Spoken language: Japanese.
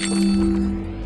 うん。